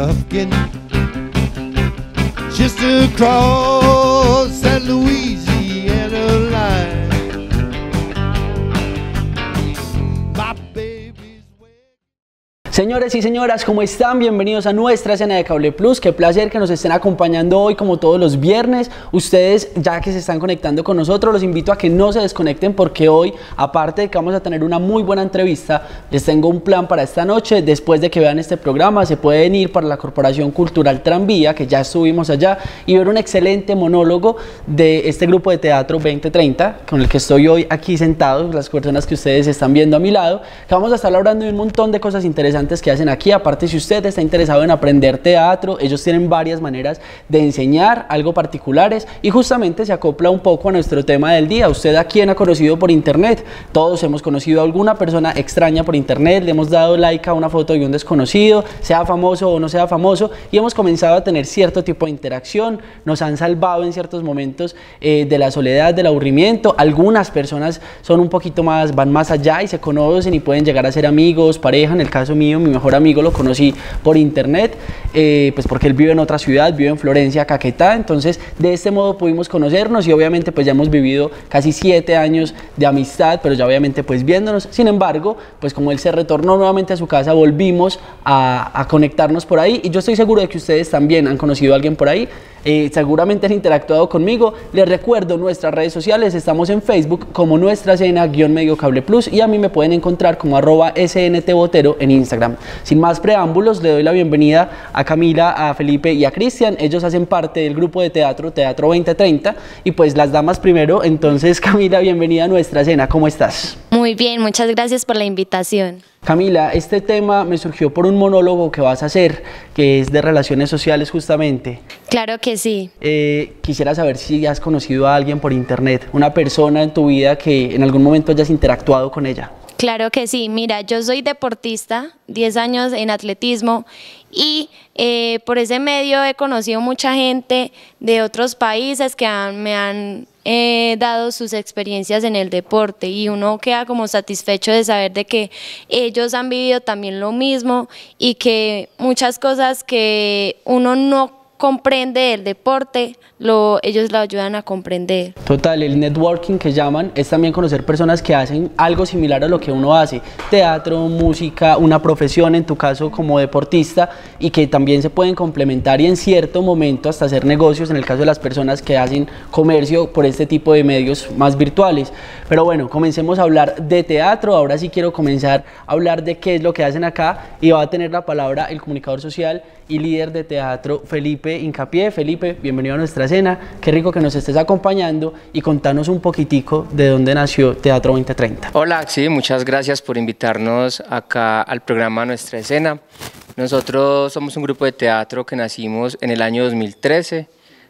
busted down in Lufkin, just across that Louisiana Señores y señoras, ¿cómo están? Bienvenidos a nuestra escena de Cable Plus. Qué placer que nos estén acompañando hoy como todos los viernes. Ustedes, ya que se están conectando con nosotros, los invito a que no se desconecten porque hoy, aparte de que vamos a tener una muy buena entrevista, les tengo un plan para esta noche. Después de que vean este programa, se pueden ir para la Corporación Cultural Tranvía, que ya estuvimos allá, y ver un excelente monólogo de este grupo de teatro 2030, con el que estoy hoy aquí sentado, las personas que ustedes están viendo a mi lado, que vamos a estar hablando de un montón de cosas interesantes que hacen aquí. Aparte, si usted está interesado en aprender teatro, ellos tienen varias maneras de enseñar algo particulares y justamente se acopla un poco a nuestro tema del día. ¿Usted a quién ha conocido por internet? Todos hemos conocido a alguna persona extraña por internet, le hemos dado like a una foto de un desconocido, sea famoso o no sea famoso, y hemos comenzado a tener cierto tipo de interacción. Nos han salvado en ciertos momentos eh, de la soledad, del aburrimiento. Algunas personas son un poquito más, van más allá y se conocen y pueden llegar a ser amigos, pareja. En el caso mío, mi mejor amigo lo conocí por internet, eh, pues porque él vive en otra ciudad, vive en Florencia, Caquetá, entonces de este modo pudimos conocernos y obviamente pues ya hemos vivido casi siete años de amistad, pero ya obviamente pues viéndonos, sin embargo, pues como él se retornó nuevamente a su casa, volvimos a, conectarnos por ahí. Y yo estoy seguro de que ustedes también han conocido a alguien por ahí, eh, seguramente han interactuado conmigo. Les recuerdo nuestras redes sociales, estamos en Facebook como nuestra escena guion medio cable plus y a mí me pueden encontrar como arroba sntbotero en Instagram. Sin más preámbulos, le doy la bienvenida a Camila, a Felipe y a Cristian. Ellos hacen parte del grupo de teatro Teatro 2030 y pues las damas primero. Entonces Camila, bienvenida a nuestra escena. ¿Cómo estás? Muy bien, muchas gracias por la invitación. Camila, este tema me surgió por un monólogo que vas a hacer, que es de relaciones sociales justamente. Claro que sí. Eh, quisiera saber si has conocido a alguien por internet, una persona en tu vida que en algún momento hayas interactuado con ella. Claro que sí. Mira, yo soy deportista, 10 años en atletismo y eh, por ese medio he conocido mucha gente de otros países que me han eh, dado sus experiencias en el deporte y uno queda como satisfecho de saber de que ellos han vivido también lo mismo y que muchas cosas que uno no comprende del deporte, lo, ellos lo ayudan a comprender. Total, el networking que llaman es también conocer personas que hacen algo similar a lo que uno hace, teatro, música, una profesión en tu caso como deportista y que también se pueden complementar y en cierto momento hasta hacer negocios en el caso de las personas que hacen comercio por este tipo de medios más virtuales. Pero bueno, comencemos a hablar de teatro, ahora sí quiero comenzar a hablar de qué es lo que hacen acá y va a tener la palabra el comunicador social y líder de teatro Felipe Incapié. Felipe, bienvenido a nuestra escena. Qué rico que nos estés acompañando y contanos un poquitico de dónde nació Teatro 2030. Hola, sí, muchas gracias por invitarnos acá al programa Nuestra Escena. Nosotros somos un grupo de teatro que nacimos en el año 2013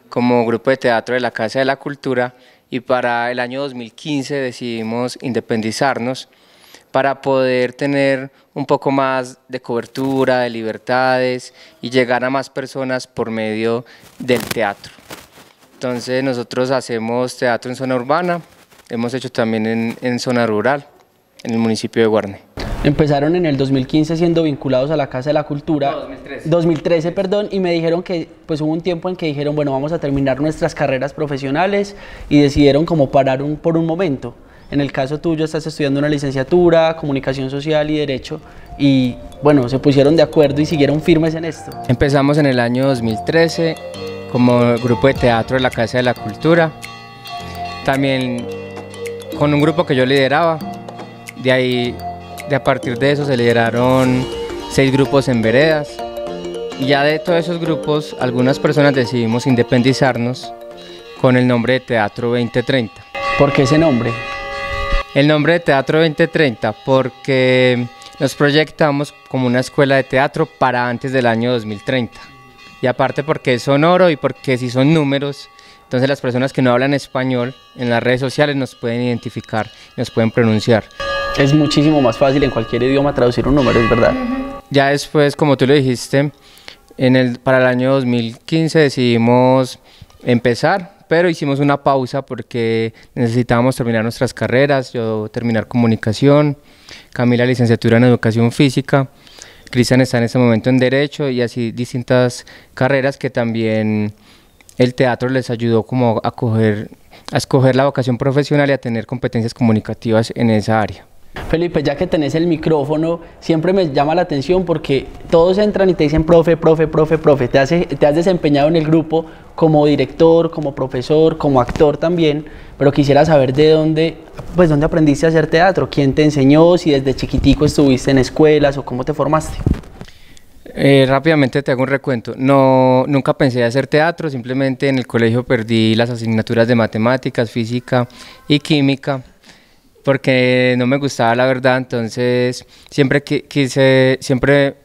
como grupo de teatro de la Casa de la Cultura y para el año 2015 decidimos independizarnos para poder tener un poco más de cobertura, de libertades y llegar a más personas por medio del teatro. Entonces nosotros hacemos teatro en zona urbana, hemos hecho también en, en zona rural, en el municipio de Guarne. Empezaron en el 2015 siendo vinculados a la Casa de la Cultura. No, 2013. 2013, perdón, y me dijeron que pues hubo un tiempo en que dijeron, bueno, vamos a terminar nuestras carreras profesionales y decidieron como parar un, por un momento. En el caso tuyo estás estudiando una licenciatura, comunicación social y derecho y bueno, se pusieron de acuerdo y siguieron firmes en esto. Empezamos en el año 2013 como grupo de teatro de la Casa de la Cultura, también con un grupo que yo lideraba, de ahí, de a partir de eso se lideraron seis grupos en veredas, y ya de todos esos grupos, algunas personas decidimos independizarnos con el nombre de Teatro 2030. ¿Por qué ese nombre? El nombre de Teatro 2030 porque nos proyectamos como una escuela de teatro para antes del año 2030. Y aparte porque es sonoro y porque si son números, entonces las personas que no hablan español en las redes sociales nos pueden identificar, nos pueden pronunciar. Es muchísimo más fácil en cualquier idioma traducir un número, es verdad. Ya después, como tú lo dijiste, en el, para el año 2015 decidimos empezar, pero hicimos una pausa porque necesitábamos terminar nuestras carreras, yo terminar comunicación, Camila licenciatura en educación física. Cristian está en este momento en Derecho y así distintas carreras que también el teatro les ayudó como a, coger, a escoger la vocación profesional y a tener competencias comunicativas en esa área. Felipe, ya que tenés el micrófono, siempre me llama la atención porque todos entran y te dicen profe, profe, profe, profe. Te, hace, te has desempeñado en el grupo como director, como profesor, como actor también, pero quisiera saber de dónde, pues dónde aprendiste a hacer teatro, quién te enseñó, si desde chiquitico estuviste en escuelas o cómo te formaste. Eh, rápidamente te hago un recuento. No, nunca pensé hacer teatro, simplemente en el colegio perdí las asignaturas de matemáticas, física y química porque no me gustaba la verdad, entonces siempre quise, siempre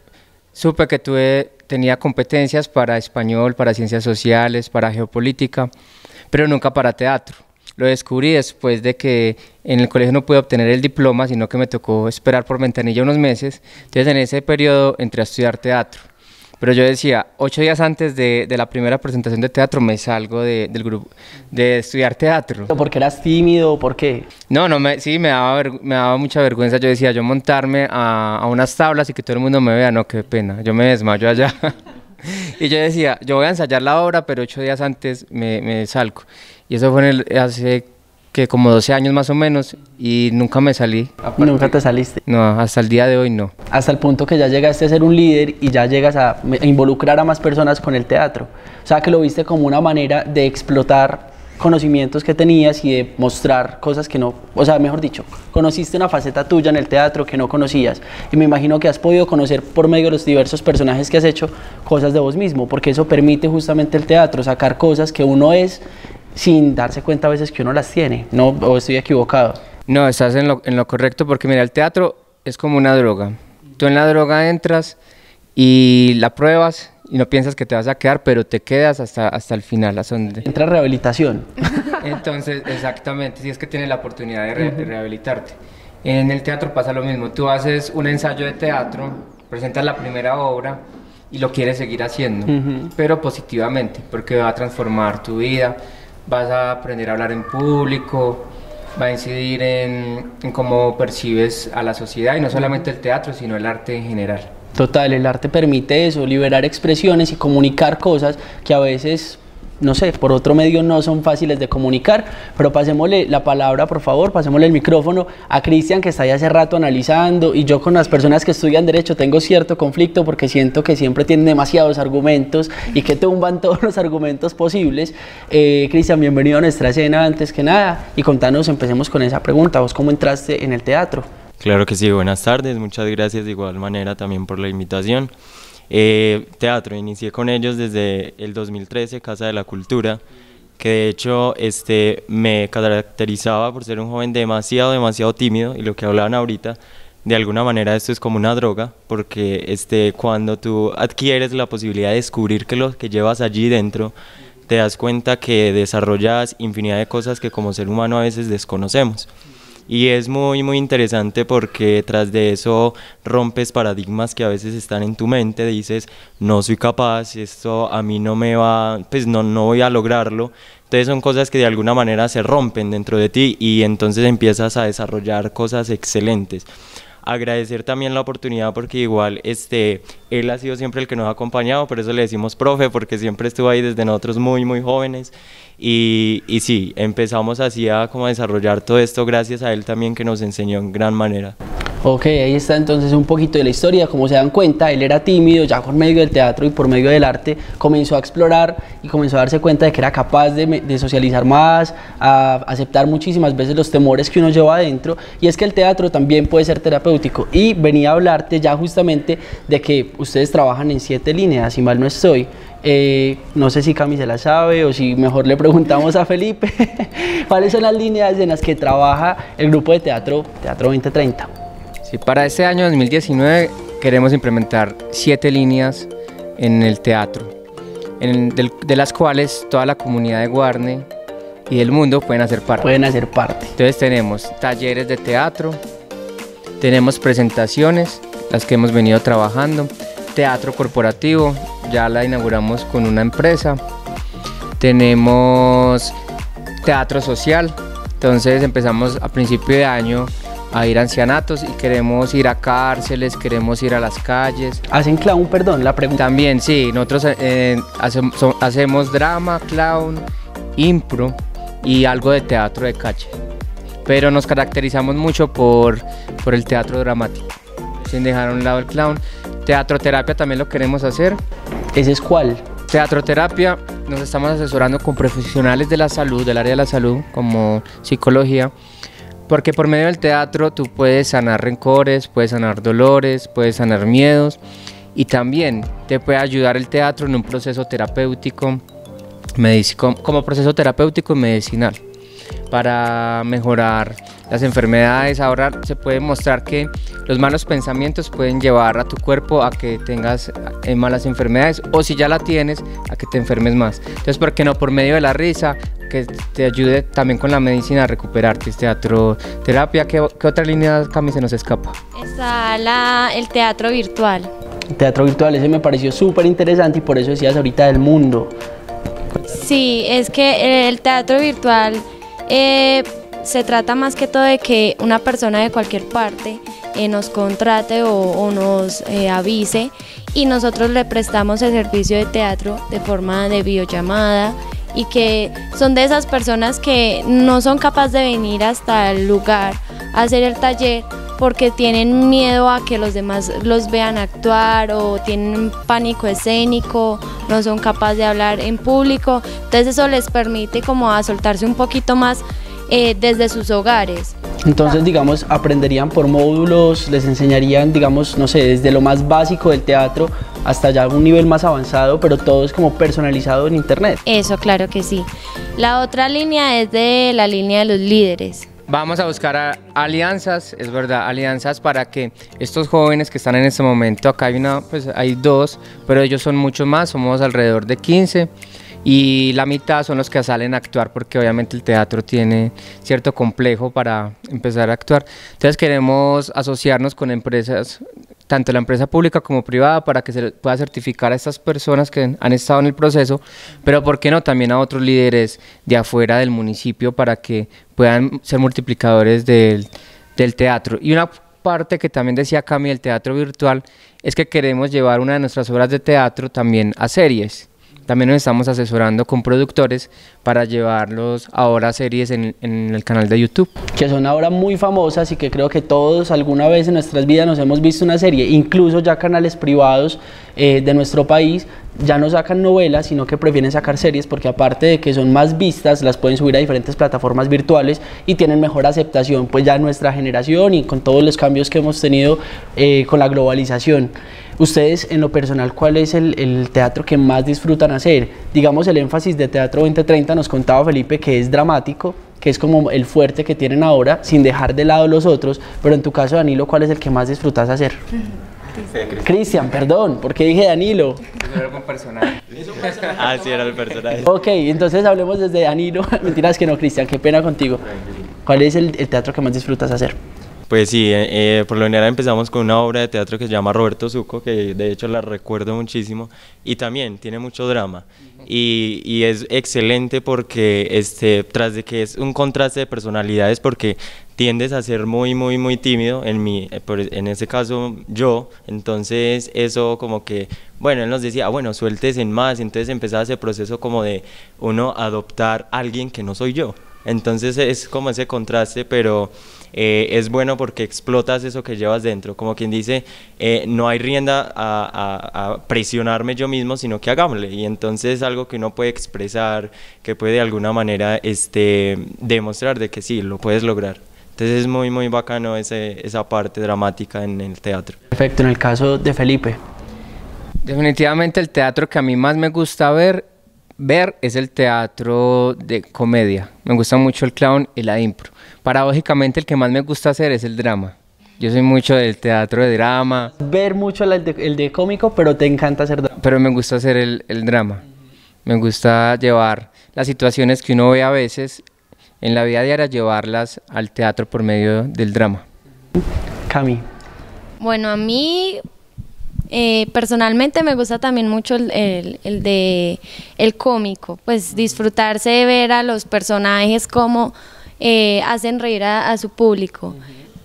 supe que tuve, tenía competencias para español, para ciencias sociales, para geopolítica, pero nunca para teatro. Lo descubrí después de que en el colegio no pude obtener el diploma, sino que me tocó esperar por ventanilla unos meses. Entonces en ese periodo entré a estudiar teatro. Pero yo decía, ocho días antes de, de la primera presentación de teatro me salgo de, del grupo, de estudiar teatro. ¿Porque eras tímido? ¿Por qué? No, no, me, sí, me daba, me daba mucha vergüenza. Yo decía, yo montarme a, a unas tablas y que todo el mundo me vea, no, qué pena, yo me desmayo allá. y yo decía, yo voy a ensayar la obra, pero ocho días antes me, me salgo. Y eso fue en el, hace que como 12 años más o menos y nunca me salí. ¿Nunca te saliste? No, hasta el día de hoy no. Hasta el punto que ya llegaste a ser un líder y ya llegas a, involucrar a más personas con el teatro. O sea, que lo viste como una manera de explotar conocimientos que tenías y de mostrar cosas que no, o sea, mejor dicho, conociste una faceta tuya en el teatro que no conocías y me imagino que has podido conocer por medio de los diversos personajes que has hecho cosas de vos mismo, porque eso permite justamente el teatro, sacar cosas que uno es sin darse cuenta a veces que uno las tiene, ¿no? ¿O estoy equivocado? No, estás en lo, en lo correcto porque mira, el teatro es como una droga. Tú en la droga entras y la pruebas y no piensas que te vas a quedar, pero te quedas hasta, hasta el final. Hasta donde... Entra rehabilitación. Entonces, exactamente, si es que tienes la oportunidad de, rehabilitarte. En el teatro pasa lo mismo, tú haces un ensayo de teatro, presentas la primera obra y lo quieres seguir haciendo, pero positivamente, porque va a transformar tu vida vas a aprender a hablar en público, va a incidir en, cómo percibes a la sociedad y no solamente el teatro, sino el arte en general. Total, el arte permite eso, liberar expresiones y comunicar cosas que a veces no sé, por otro medio no son fáciles de comunicar, pero pasémosle la palabra, por favor, pasémosle el micrófono a Cristian, que está ahí hace rato analizando, y yo con las personas que estudian Derecho tengo cierto conflicto porque siento que siempre tienen demasiados argumentos y que tumban todos los argumentos posibles. Eh, Cristian, bienvenido a nuestra escena antes que nada, y contanos, empecemos con esa pregunta, ¿vos cómo entraste en el teatro? Claro que sí, buenas tardes, muchas gracias de igual manera también por la invitación. Eh, teatro, inicié con ellos desde el 2013, Casa de la Cultura, que de hecho este, me caracterizaba por ser un joven demasiado, demasiado tímido, y lo que hablaban ahorita, de alguna manera esto es como una droga, porque este, cuando tú adquieres la posibilidad de descubrir que lo que llevas allí dentro, te das cuenta que desarrollas infinidad de cosas que como ser humano a veces desconocemos. Y es muy, muy interesante porque tras de eso rompes paradigmas que a veces están en tu mente, dices, no soy capaz, esto a mí no me va, pues no, no voy a lograrlo. Entonces son cosas que de alguna manera se rompen dentro de ti y entonces empiezas a desarrollar cosas excelentes agradecer también la oportunidad porque igual este él ha sido siempre el que nos ha acompañado, por eso le decimos profe porque siempre estuvo ahí desde nosotros muy muy jóvenes y, y sí, empezamos así a como desarrollar todo esto gracias a él también que nos enseñó en gran manera. Ok, ahí está entonces un poquito de la historia. Como se dan cuenta, él era tímido, ya por medio del teatro y por medio del arte comenzó a explorar y comenzó a darse cuenta de que era capaz de, de, socializar más, a aceptar muchísimas veces los temores que uno lleva adentro. Y es que el teatro también puede ser terapéutico. Y venía a hablarte ya justamente de que ustedes trabajan en siete líneas, si mal no estoy. Eh, no sé si Cami se la sabe o si mejor le preguntamos a Felipe cuáles son las líneas en las que trabaja el grupo de teatro Teatro 2030. Sí, para este año 2019 queremos implementar siete líneas en el teatro, de las cuales toda la comunidad de Guarne y del mundo pueden hacer parte. Pueden hacer parte. Entonces tenemos talleres de teatro, tenemos presentaciones, las que hemos venido trabajando, teatro corporativo, ya la inauguramos con una empresa. Tenemos teatro social, entonces empezamos a principio de año a ir a ancianatos y queremos ir a cárceles, queremos ir a las calles. Hacen clown, perdón, la pregunta. También, sí, nosotros eh, hacem- so- hacemos drama, clown, impro y algo de teatro de calle. Pero nos caracterizamos mucho por, por el teatro dramático, sin dejar a un lado el clown. Teatro terapia también lo queremos hacer. ¿Ese es cuál? Teatroterapia, nos estamos asesorando con profesionales de la salud, del área de la salud, como psicología, porque por medio del teatro tú puedes sanar rencores, puedes sanar dolores, puedes sanar miedos y también te puede ayudar el teatro en un proceso terapéutico, como proceso terapéutico y medicinal para mejorar las enfermedades. Ahora se puede mostrar que los malos pensamientos pueden llevar a tu cuerpo a que tengas eh, malas enfermedades o si ya la tienes, a que te enfermes más. Entonces, ¿por qué no por medio de la risa? Que te ayude también con la medicina a recuperarte. Es teatro, terapia. ¿Qué, qué otra línea, Cami, se nos escapa? Está la, el teatro virtual. Teatro virtual, ese me pareció súper interesante y por eso decías ahorita del mundo. Sí, es que el teatro virtual eh, se trata más que todo de que una persona de cualquier parte eh, nos contrate o, nos eh, avise y nosotros le prestamos el servicio de teatro de forma de videollamada y que son de esas personas que no son capaces de venir hasta el lugar a hacer el taller porque tienen miedo a que los demás los vean actuar o tienen pánico escénico, no son capaces de hablar en público. Entonces eso les permite como a soltarse un poquito más eh, desde sus hogares. Entonces, digamos, aprenderían por módulos, les enseñarían, digamos, no sé, desde lo más básico del teatro hasta ya un nivel más avanzado, pero todo es como personalizado en internet. Eso, claro que sí. La otra línea es de la línea de los líderes. Vamos a buscar a- alianzas, es verdad, alianzas para que estos jóvenes que están en este momento, acá hay una, pues hay dos, pero ellos son muchos más, somos alrededor de 15 y la mitad son los que salen a actuar porque obviamente el teatro tiene cierto complejo para empezar a actuar. Entonces queremos asociarnos con empresas, tanto la empresa pública como privada, para que se pueda certificar a estas personas que han estado en el proceso, pero ¿por qué no también a otros líderes de afuera del municipio para que puedan ser multiplicadores del, del teatro? Y una parte que también decía Cami del teatro virtual es que queremos llevar una de nuestras obras de teatro también a series. También nos estamos asesorando con productores para llevarlos ahora a series en, el canal de YouTube. que son ahora muy famosas y que creo que todos alguna vez en nuestras vidas nos hemos visto una serie, incluso ya canales privados eh, de nuestro país ya no sacan novelas, sino que prefieren sacar series porque aparte de que son más vistas, las pueden subir a diferentes plataformas virtuales y tienen mejor aceptación, pues ya nuestra generación y con todos los cambios que hemos tenido eh, con la globalización. Ustedes, en lo personal, ¿cuál es el, el teatro que más disfrutan hacer? Digamos, el énfasis de Teatro 2030 nos contaba Felipe que es dramático, que es como el fuerte que tienen ahora, sin dejar de lado los otros, pero en tu caso, Danilo, ¿cuál es el que más disfrutas hacer? Cristian, perdón, ¿por qué dije Danilo? Ah, sí, era el personaje. Ok, entonces hablemos desde Danilo. Mentiras que no, Cristian, qué pena contigo. ¿Cuál es el, el teatro que más disfrutas hacer? Pues sí, eh, eh, por lo general empezamos con una obra de teatro que se llama Roberto Zuco, que de hecho la recuerdo muchísimo, y también tiene mucho drama. Y, y es excelente porque, este, tras de que es un contraste de personalidades, porque tiendes a ser muy, muy, muy tímido, en, mi, eh, por- en este caso yo, entonces eso como que, bueno, él nos decía, "Ah, bueno, sueltes en más, entonces empezaba ese proceso como de uno adoptar a alguien que no soy yo. Entonces es como ese contraste, pero eh, es bueno porque explotas eso que llevas dentro. Como quien dice, eh, no hay rienda a, a- a presionarme yo mismo, sino que hagámosle. Y entonces es algo que uno puede expresar, que puede de alguna manera este, demostrar de que sí, lo puedes lograr. Entonces es muy, muy bacano ese, esa parte dramática en el teatro. Perfecto, en el caso de Felipe. Definitivamente el teatro que a mí más me gusta ver, ver es el teatro de comedia. Me gusta mucho el clown y la impro. Paradójicamente el que más me gusta hacer es el drama. Yo soy mucho del teatro de drama, Ver mucho el de, el de cómico, pero te encanta hacer drama. pero me gusta hacer el, el drama. Me gusta llevar las situaciones que uno ve a veces en la vida diaria, llevarlas al teatro por medio del drama. Cami. Bueno, a mí eh, personalmente me gusta también mucho el, el- el de el cómico, pues disfrutarse de ver a los personajes cómo eh, hacen reír a, a su público.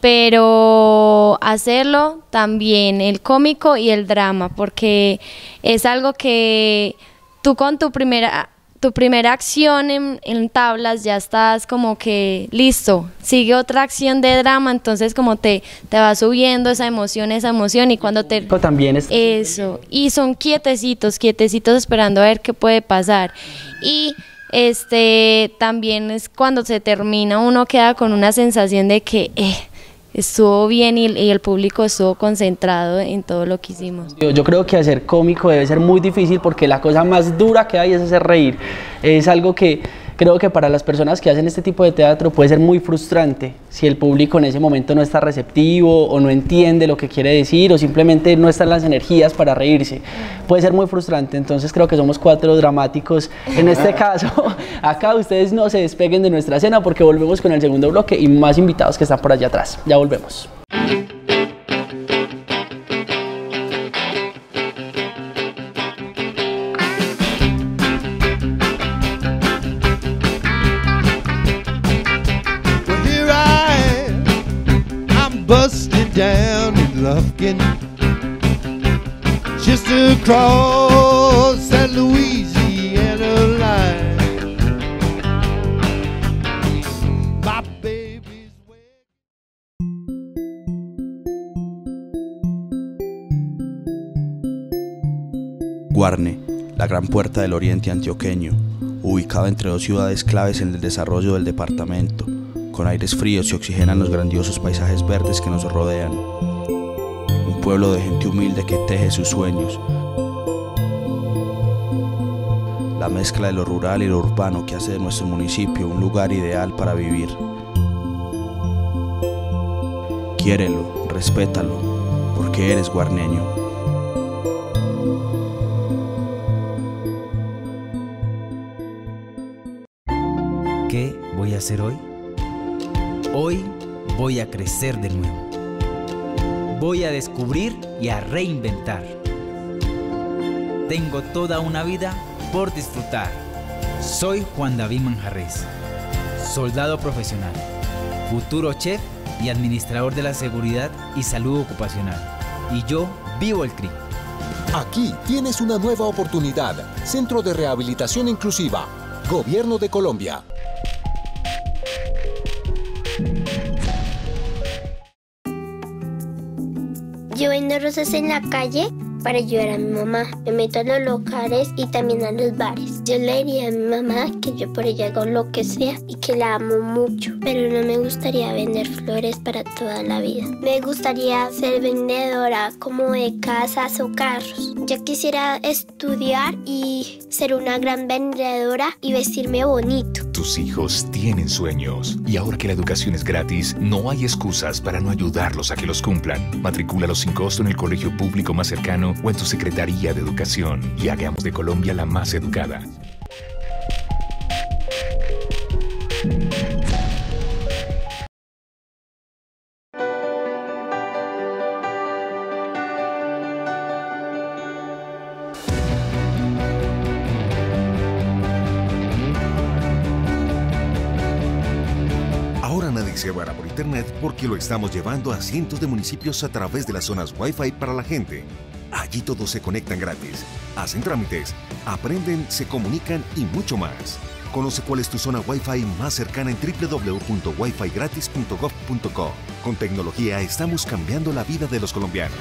pero hacerlo también el cómico y el drama, porque es algo que tú con tu primera tu primera acción en, en, tablas ya estás como que listo, sigue otra acción de drama, entonces como te, te va subiendo esa emoción, esa emoción y cuando te... También es... Eso, y son quietecitos, quietecitos esperando a ver qué puede pasar. Y este también es cuando se termina, uno queda con una sensación de que... Eh, estuvo bien y, y, el público estuvo concentrado en todo lo que hicimos. Yo, yo, creo que hacer cómico debe ser muy difícil porque la cosa más dura que hay es hacer reír. Es algo que creo que para las personas que hacen este tipo de teatro puede ser muy frustrante si el público en ese momento no está receptivo o no entiende lo que quiere decir o simplemente no están las energías para reírse. Puede ser muy frustrante, entonces creo que somos cuatro dramáticos en este caso. Acá ustedes no se despeguen de nuestra escena porque volvemos con el segundo bloque y más invitados que están por allá atrás. Ya volvemos. Busting down in Lufkin. Just across that Louisiana line. My baby's Guarne, la gran puerta del oriente antioqueño, ubicada entre dos ciudades claves en el desarrollo del departamento, con aires fríos se oxigenan los grandiosos paisajes verdes que nos rodean. Un pueblo de gente humilde que teje sus sueños. La mezcla de lo rural y lo urbano que hace de nuestro municipio un lugar ideal para vivir. Quiérelo, respétalo, porque eres guarneño. ¿Qué voy a hacer hoy? Hoy voy a crecer de nuevo. Voy a descubrir y a reinventar. Tengo toda una vida por disfrutar. Soy Juan David Manjarres, soldado profesional, futuro chef y administrador de la seguridad y salud ocupacional. Y yo vivo el CRI. Aquí tienes una nueva oportunidad. Centro de Rehabilitación Inclusiva. Gobierno de Colombia. Rosas en la calle para ayudar a mi mamá. Me meto a los locales y también a los bares. Yo le diría a mi mamá que yo por ella hago lo que sea y que la amo mucho, pero no me gustaría vender flores para toda la vida. Me gustaría ser vendedora como de casas o carros. Yo quisiera estudiar y ser una gran vendedora y vestirme bonito. Tus hijos tienen sueños y ahora que la educación es gratis, no hay excusas para no ayudarlos a que los cumplan. Matricúlalos sin costo en el colegio público más cercano o en tu Secretaría de Educación y hagamos de Colombia la más educada. Ahora nadie se llevará por internet porque lo estamos llevando a cientos de municipios a través de las zonas Wi-Fi para la gente. Allí todos se conectan gratis, hacen trámites, aprenden, se comunican y mucho más. Conoce cuál es tu zona Wi-Fi más cercana en www.wifigratis.gov.co. Con tecnología estamos cambiando la vida de los colombianos.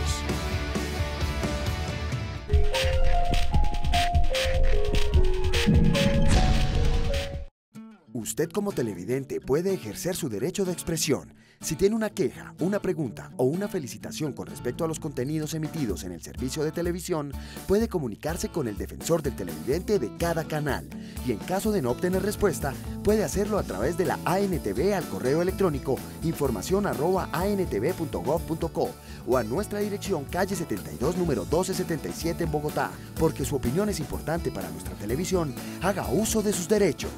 Usted como televidente puede ejercer su derecho de expresión. Si tiene una queja, una pregunta o una felicitación con respecto a los contenidos emitidos en el servicio de televisión, puede comunicarse con el defensor del televidente de cada canal y en caso de no obtener respuesta, puede hacerlo a través de la ANTV al correo electrónico información@antv.gov.co o a nuestra dirección calle 72 número 1277 en Bogotá, porque su opinión es importante para nuestra televisión. Haga uso de sus derechos.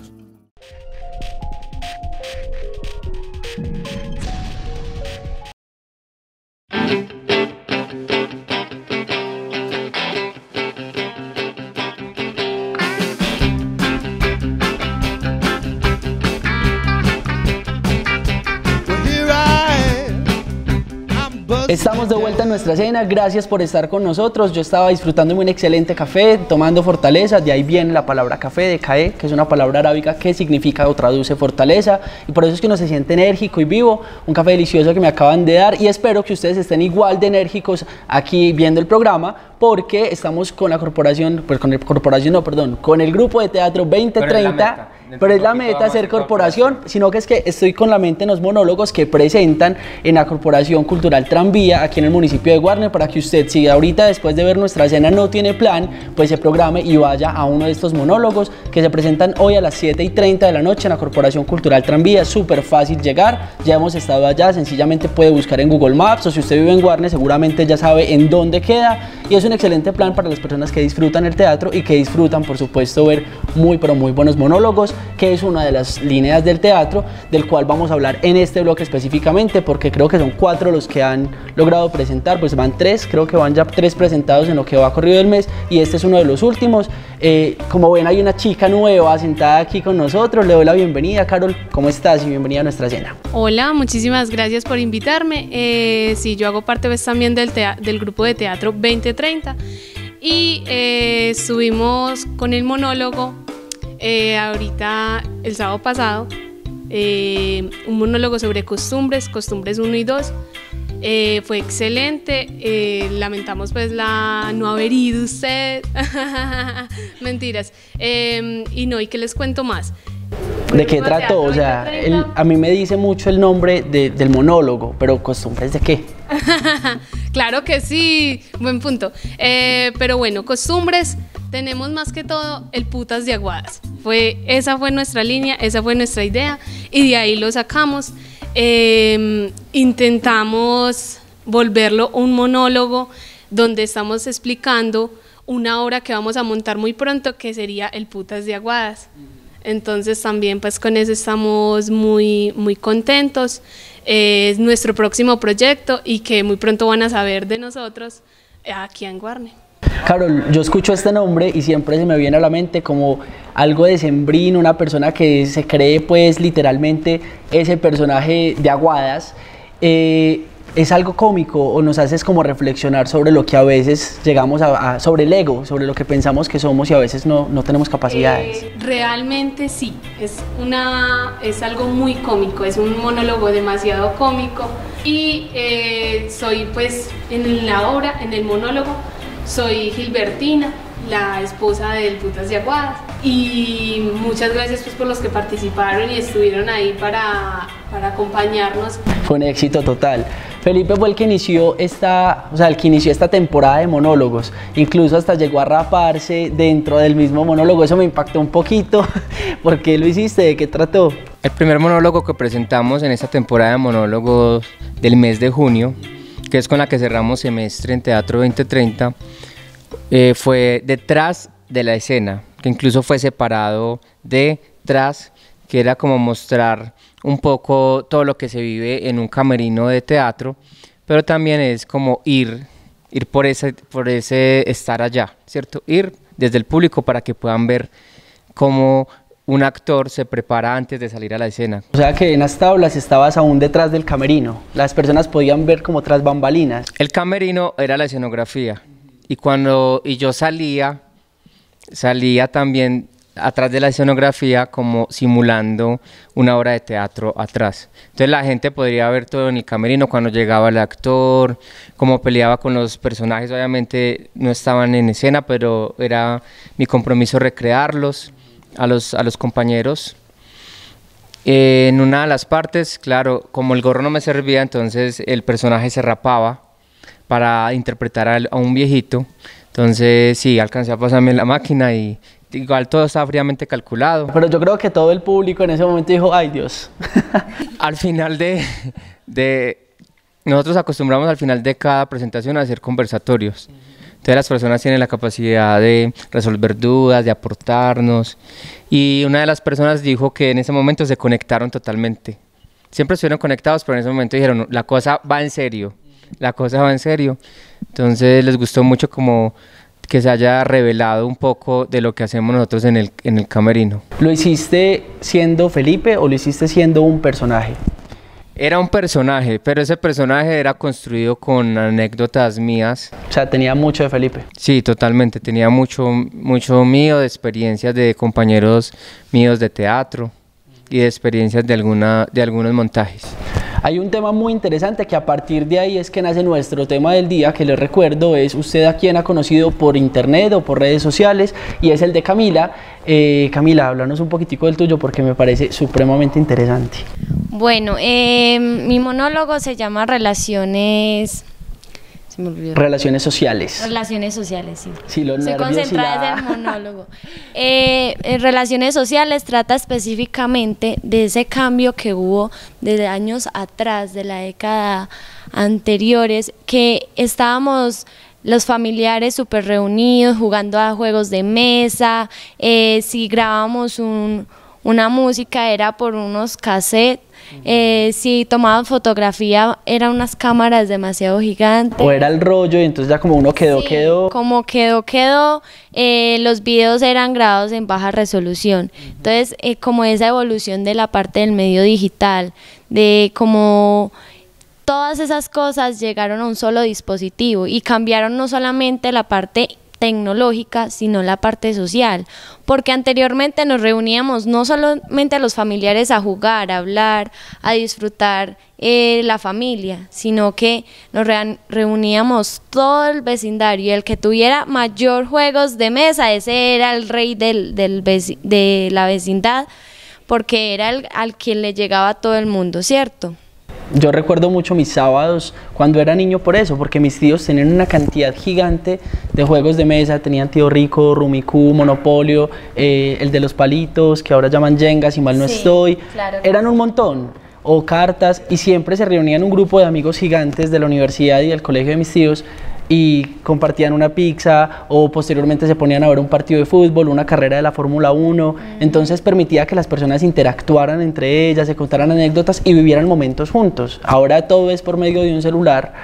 Thank you. Estamos de vuelta en nuestra cena, gracias por estar con nosotros. Yo estaba disfrutando de un excelente café, tomando fortaleza, de ahí viene la palabra café de cae, que es una palabra arábica que significa o traduce fortaleza, y por eso es que uno se siente enérgico y vivo. Un café delicioso que me acaban de dar y espero que ustedes estén igual de enérgicos aquí viendo el programa, porque estamos con la corporación, pues con la corporación, no, perdón, con el grupo de teatro 2030 pero es la meta ser corporación, sino que es que estoy con la mente en los monólogos que presentan en la Corporación Cultural Tranvía aquí en el municipio de Guarne para que usted, si ahorita después de ver nuestra escena no tiene plan, pues se programe y vaya a uno de estos monólogos que se presentan hoy a las 7 y 30 de la noche en la Corporación Cultural Tranvía. Súper fácil llegar, ya hemos estado allá, sencillamente puede buscar en Google Maps o si usted vive en Guarne seguramente ya sabe en dónde queda. Y es un excelente plan para las personas que disfrutan el teatro y que disfrutan por supuesto ver muy pero muy buenos monólogos que es una de las líneas del teatro, del cual vamos a hablar en este bloque específicamente, porque creo que son cuatro los que han logrado presentar, pues van tres, creo que van ya tres presentados en lo que va corrido el mes, y este es uno de los últimos. Eh, como ven, hay una chica nueva sentada aquí con nosotros, le doy la bienvenida, Carol, ¿cómo estás? Y bienvenida a nuestra cena. Hola, muchísimas gracias por invitarme. Eh, sí, yo hago parte pues, también del, del grupo de teatro 2030 y eh, subimos con el monólogo eh, ahorita, el sábado pasado, eh, un monólogo sobre costumbres, costumbres 1 y 2. Eh, fue excelente, lamentamos pues la no haber ido usted, mentiras, y no, y que les cuento más. ¿De qué trató? O sea, a mí me dice mucho el nombre del monólogo, pero costumbres de qué? claro que sí, buen punto. pero bueno, costumbres tenemos más que todo el putas de aguadas. Fue, esa fue nuestra línea, esa fue nuestra idea y de ahí lo sacamos. Em, intentamos volverlo un monólogo donde estamos explicando una obra que vamos a montar muy pronto que sería el putas de aguadas. Entonces también pues con eso estamos muy, muy contentos. es nuestro próximo proyecto y que muy pronto van a saber de nosotros aquí en Guarne. Carol, yo escucho este nombre y siempre se me viene a la mente como algo de Sembrino, una persona que se cree pues literalmente ese personaje de Aguadas. Eh, ¿Es algo cómico o nos haces como reflexionar sobre lo que a veces llegamos a, sobre el ego, sobre lo que pensamos que somos y a veces no, no tenemos capacidades? Eh, realmente sí, es, una, es algo muy cómico, es un monólogo demasiado cómico y eh, soy pues en la obra, en el monólogo, soy Gilbertina, la esposa del Putas de Aguadas. Y muchas gracias pues, por los que participaron y estuvieron ahí para, para acompañarnos. Fue un éxito total. Felipe fue el que inició esta, o sea, el que inició esta temporada de monólogos. Incluso hasta llegó a raparse dentro del mismo monólogo. Eso me impactó un poquito. ¿Por qué lo hiciste? ¿De qué trató? El primer monólogo que presentamos en esta temporada de monólogos del mes de junio que es con la que cerramos semestre en Teatro 2030, eh, fue detrás de la escena, que incluso fue separado de tras, que era como mostrar un poco todo lo que se vive en un camerino de teatro, pero también es como ir, ir por ese, por ese estar allá, ¿cierto? Ir desde el público para que puedan ver cómo un actor se prepara antes de salir a la escena. O sea que en las tablas estabas aún detrás del camerino. Las personas podían ver como tras bambalinas. El camerino era la escenografía. Y cuando y yo salía, salía también atrás de la escenografía como simulando una obra de teatro atrás. Entonces la gente podría ver todo en el camerino cuando llegaba el actor, cómo peleaba con los personajes. Obviamente no estaban en escena, pero era mi compromiso recrearlos a los, a los compañeros. en una de las partes, claro, como el gorro no me servía, entonces el personaje se rapaba para interpretar a, un viejito. Entonces sí, alcancé a pasarme la máquina y igual todo estaba fríamente calculado. Pero yo creo que todo el público en ese momento dijo, ay Dios. al final de, de, nosotros acostumbramos al final de cada presentación a hacer conversatorios. Entonces las personas tienen la capacidad de resolver dudas, de aportarnos. Y una de las personas dijo que en ese momento se conectaron totalmente. Siempre estuvieron conectados, pero en ese momento dijeron, la cosa va en serio, la cosa va en serio. Entonces les gustó mucho como que se haya revelado un poco de lo que hacemos nosotros en el, en el camerino. ¿Lo hiciste siendo Felipe o lo hiciste siendo un personaje? Era un personaje, pero ese personaje era construido con anécdotas mías. O sea, tenía mucho de Felipe. Sí, totalmente. Tenía mucho, mucho mío de experiencias de compañeros míos de teatro y de experiencias de, alguna, de algunos montajes. Hay un tema muy interesante que a partir de ahí es que nace nuestro tema del día, que les recuerdo es usted a quien ha conocido por internet o por redes sociales, y es el de Camila. Eh, Camila, háblanos un poquitico del tuyo porque me parece supremamente interesante. Bueno, eh, mi monólogo se llama Relaciones se me olvidó. Relaciones sociales. Relaciones sociales, sí. Sí, los Estoy concentrada la- en el monólogo. Eh, en Relaciones sociales trata específicamente de ese cambio que hubo desde años atrás, de la década anteriores, que estábamos los familiares súper reunidos, jugando a juegos de mesa, eh, si grabábamos un- una música era por unos cassettes, eh, si tomaban fotografía eran unas cámaras demasiado gigantes. O era el rollo y entonces ya como uno quedó, Sí, quedó. Como quedó, quedó. eh, los videos eran grabados en baja resolución. Entonces, eh, como esa evolución de la parte del medio digital, de como todas esas cosas llegaron a un solo dispositivo y cambiaron no solamente la parte tecnológica, sino la parte social, porque anteriormente nos reuníamos no solamente los familiares a jugar, a hablar, a disfrutar eh, la familia, sino que nos reuníamos todo el vecindario y el que tuviera mayor juegos de mesa, ese era el rey del, del de la vecindad, porque era el, al quien le llegaba a todo el mundo, ¿cierto? Yo recuerdo mucho mis sábados cuando era niño por eso, porque mis tíos tenían una cantidad gigante de juegos de mesa, tenían tío rico, Rumicú, Monopolio, eh, el de los palitos, que ahora llaman Jenga, si mal no Sí, estoy. claro. Eran un montón, o cartas, y siempre se reunían un grupo de amigos gigantes de la universidad y del colegio de mis tíos y compartían una pizza o posteriormente se ponían a ver un partido de fútbol, una carrera de la Fórmula 1. Entonces permitía que las personas interactuaran entre ellas, se contaran anécdotas y vivieran momentos juntos. Ahora todo es por medio de un celular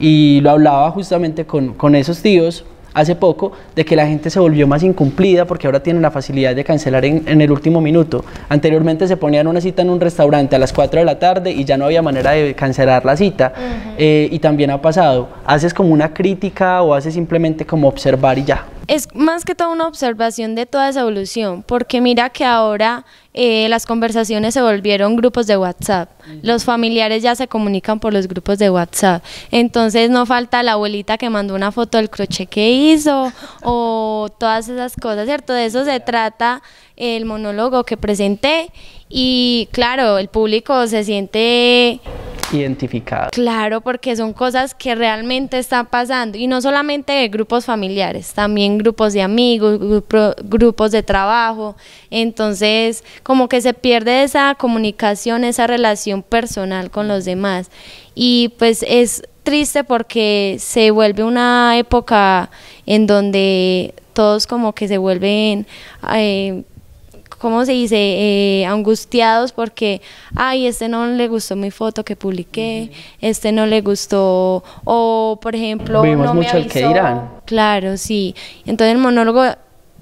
y lo hablaba justamente con, con esos tíos hace poco de que la gente se volvió más incumplida porque ahora tienen la facilidad de cancelar en, en el último minuto. Anteriormente se ponían una cita en un restaurante a las 4 de la tarde y ya no había manera de cancelar la cita. Eh, y también ha pasado, haces como una crítica o haces simplemente como observar y ya. Es más que todo una observación de toda esa evolución, porque mira que ahora eh, las conversaciones se volvieron grupos de WhatsApp. Los familiares ya se comunican por los grupos de WhatsApp. Entonces no falta la abuelita que mandó una foto del crochet que hizo o todas esas cosas, ¿cierto? De eso se trata el monólogo que presenté y claro, el público se siente Identificado. Claro, porque son cosas que realmente están pasando y no solamente de grupos familiares, también grupos de amigos, grupo- grupos de trabajo. Entonces, como que se pierde esa comunicación, esa relación personal con los demás. Y pues es triste porque se vuelve una época en donde todos como que se vuelven... eh, ¿cómo se dice? Eh, angustiados porque, ay, este no le gustó mi foto que publiqué, este no le gustó, o por ejemplo, Vimos no me mucho el que dirán. Claro, sí. Entonces el monólogo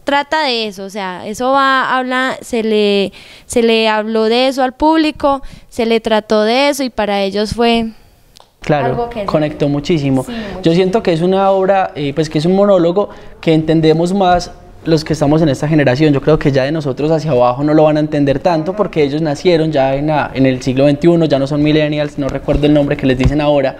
trata de eso, o sea, eso va, habla, se le, se le habló de eso al público, se le trató de eso y para ellos fue Claro, Algo que- conectó muchísimo. Sí, Yo siento que es una obra, eh, pues que es un monólogo que entendemos más los que estamos en esta generación. Yo creo que ya de nosotros hacia abajo no lo van a entender tanto porque ellos nacieron ya en, la- en el siglo XXI, ya no son millennials, no recuerdo el nombre que les dicen ahora.